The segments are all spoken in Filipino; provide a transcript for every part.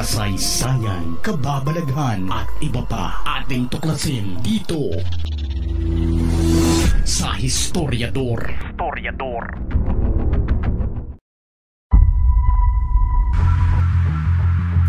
kasaysayan, kababalaghan at iba pa ating tuklasin dito sa Historiador. Historiador.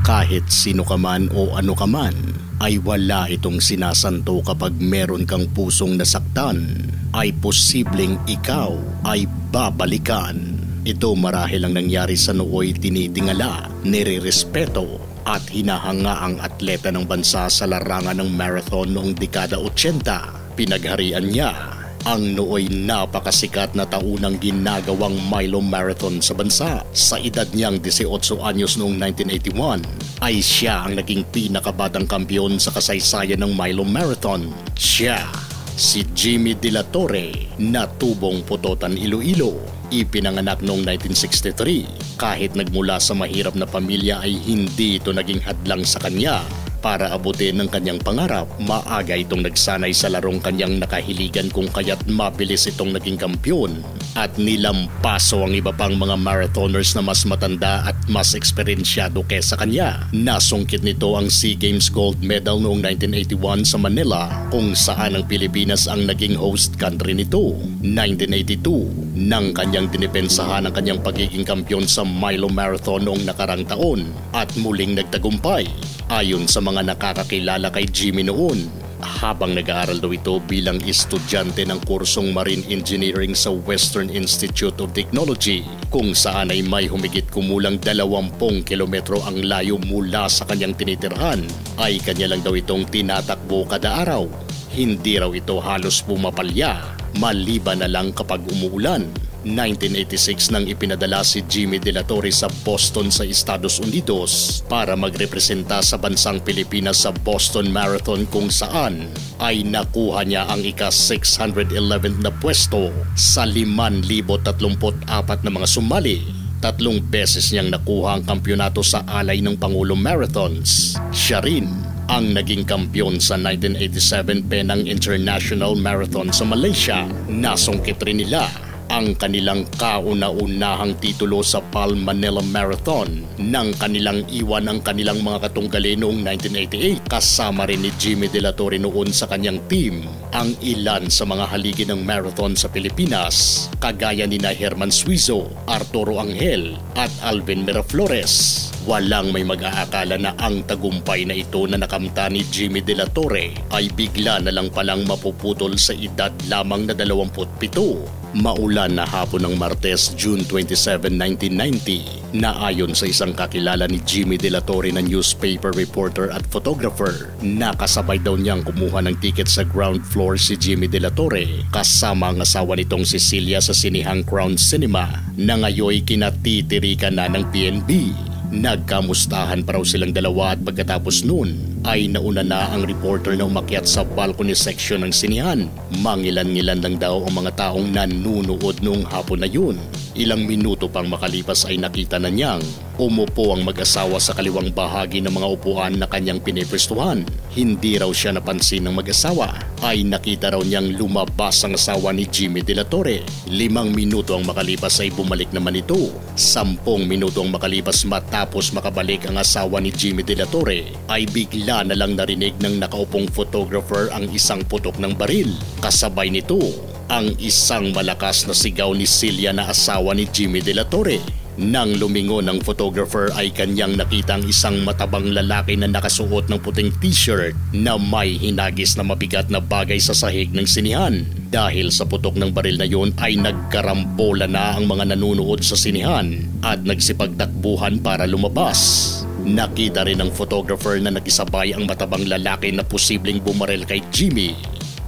Kahit sino ka man o ano ka man, ay wala itong sinasanto kapag meron kang pusong nasaktan, ay posibleng ikaw ay babalikan. Ito marahil ang nangyari sa nooy tinitingala, nirerespeto at hinahanga ang atleta ng bansa sa larangan ng marathon noong dekada 80. Pinagharian niya ang nooy napakasikat na taunang ginagawang Milo Marathon sa bansa. Sa edad niyang 18 anyos noong 1981 ay siya ang naging pinakabatang kampiyon sa kasaysayan ng Milo Marathon. Siya, si Jimmy De La Torre na tubong putotan Iloilo. Ipinanganak noong 1963. Kahit nagmula sa mahirap na pamilya ay hindi ito naging hadlang sa kanya para abutin ang kanyang pangarap, maaga itong nagsanay sa larong kanyang nakahiligan kung kaya't mabilis itong naging kampyon at nilampaso ang iba pang mga marathoners na mas matanda at mas eksperensyado kesa kanya. Nasungkit nito ang SEA Games Gold Medal noong 1981 sa Manila kung saan ang Pilipinas ang naging host country nito. 1982, nang kanyang dinipensahan ang kanyang pagiging kampyon sa Milo Marathon noong nakarang taon at muling nagtagumpay. Ayon sa mga nakakakilala kay Jimmy noon, habang nag-aaral daw ito bilang estudyante ng kursong Marine Engineering sa Western Institute of Technology kung saan ay may humigit kumulang 20 kilometro ang layo mula sa kanyang tinitirhan ay kanya lang daw itong tinatakbo kada araw. Hindi raw ito halos pumapalya maliban na lang kapag umuulan. 1986 nang ipinadala si Jimmy De La Torre sa Boston sa Estados Unidos para magrepresenta sa bansang Pilipinas sa Boston Marathon kung saan ay nakuha niya ang ika-611 na pwesto sa 5,034 na mga sumali tatlong beses niyang nakuha ang kampyonato sa alay ng Pangulo Marathons. Siya rin ang naging kampyon sa 1987 Penang International Marathon sa Malaysia. Nasungkit rin nila ang kanilang kauna-unahang titulo sa Palm Manila Marathon nang kanilang iwan ang kanilang mga katunggali noong 1988 kasama rin ni Jimmy De La Torre noon sa kanyang team ang ilan sa mga haligi ng marathon sa Pilipinas kagaya ni na Herman Suizo, Arturo Angel at Alvin Miraflores. Walang may mag-aakala na ang tagumpay na ito na nakamta ni Jimmy De La Torre ay bigla na lang palang mapuputol sa edad lamang na 27 Maulan na hapon ng Martes, June 27, 1990 na ayon sa isang kakilala ni Jimmy De La Torre na newspaper reporter at photographer. Nakasabay daw niyang kumuha ng ticket sa ground floor si Jimmy De La Torre kasama ang asawa nitong Cecilia sa sinihang Crown Cinema na ngayoy kinatitirikan na ng PNB. Nagkamustahan pa raw silang dalawa at pagkatapos noon ay nauna na ang reporter na umakyat sa balcony section ng sinihan. Mangilan-ngilan lang daw ang mga taong nanunood noong hapon na yun. Ilang minuto pang makalipas ay nakita na niyang umupo ang mag-asawa sa kaliwang bahagi ng mga upuan na kanyang pinipwestuhan. Hindi raw siya napansin ng mag-asawa ay nakita raw niyang lumabas ang asawa ni Jimmy De La Torre. Limang minuto ang makalipas ay bumalik naman ito. Sampung minuto ang makalipas matapos makabalik ang asawa ni Jimmy De La Torre ay bigla na lang narinig ng nakaupong photographer ang isang putok ng baril. Kasabay nito ang isang malakas na sigaw ni Celia na asawa ni Jimmy De La Torre. Nang lumingon ang photographer ay kanyang nakita ang isang matabang lalaki na nakasuot ng puting t-shirt na may hinagis na mabigat na bagay sa sahig ng sinihan. Dahil sa putok ng baril na yun ay nagkarambola na ang mga nanunood sa sinihan at nagsipagtakbuhan para lumabas. Nakita rin ng photographer na nakisabay ang matabang lalaki na posibleng bumarel kay Jimmy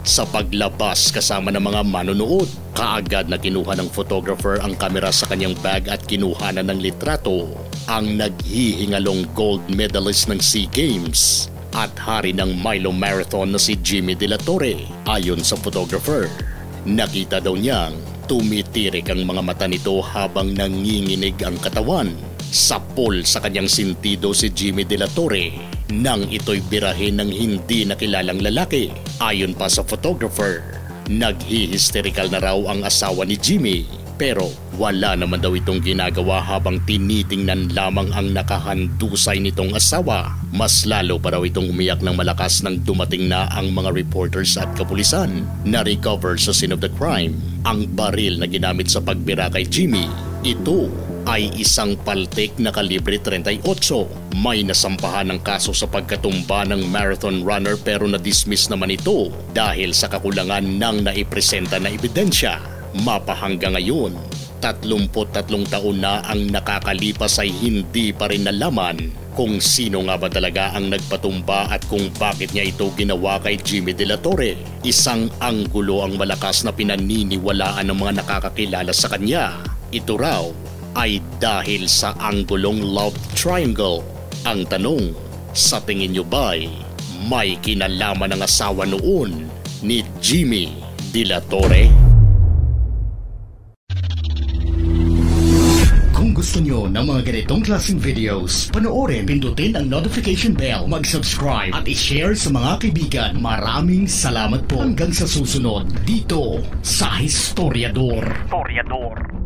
sa paglabas kasama ng mga manonood. Kaagad na kinuha ng photographer ang kamera sa kanyang bag at kinuha na ng litrato ang naghihingalong gold medalist ng SEA Games at hari ng Milo Marathon na si Jimmy De La Torre ayon sa photographer. Nakita daw niyang tumitirik ang mga mata nito habang nanginginig ang katawan. Sapol sa kanyang sintido si Jimmy De La Torre nang ito'y birahin ng hindi nakilalang lalaki. Ayon pa sa photographer, naghihisterikal na raw ang asawa ni Jimmy Pero wala naman daw itong ginagawa habang tinitingnan lamang ang nakahandusay nitong asawa. Mas lalo pa raw itong umiyak ng malakas nang dumating na ang mga reporters at kapulisan na recover sa scene of the crime. Ang baril na ginamit sa pagbira kay Jimmy. Ito ay isang paltik na kalibre 38. May nasampahan ng kaso sa pagkatumba ng marathon runner pero na-dismiss naman ito dahil sa kakulangan ng naipresenta na ebidensya. Mapahangga ngayon, 33 taon na ang nakakalipas ay hindi pa rin nalaman kung sino nga ba talaga ang nagpatumba at kung bakit niya ito ginawa kay Jimmy De La Torre. Isang anggulo ang malakas na pinaniniwalaan ng mga nakakakilala sa kanya. Ito raw ay dahil sa anggulong love triangle. Ang tanong, sa tingin nyo ba'y may kinalaman ng asawa noon ni Jimmy De La Torre? Kung gusto nyo ng mga ganitong klaseng videos, panoorin, pindutin ang notification bell, mag-subscribe at i-share sa mga kaibigan. Maraming salamat po hanggang sa susunod dito sa Historiador. Historiador.